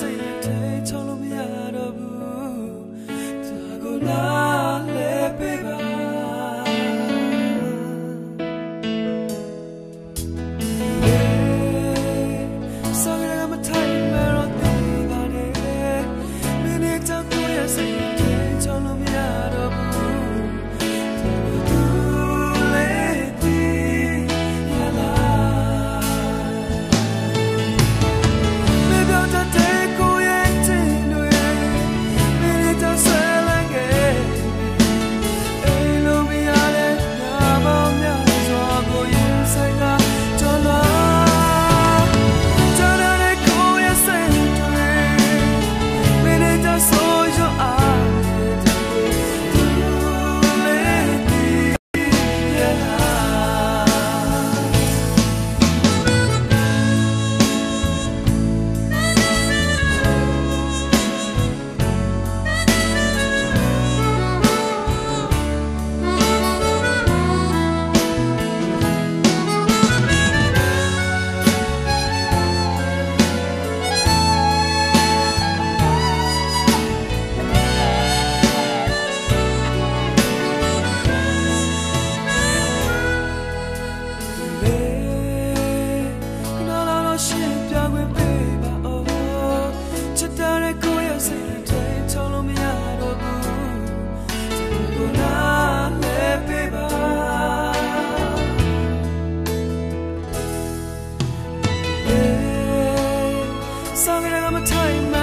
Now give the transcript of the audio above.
see. song and I'm a time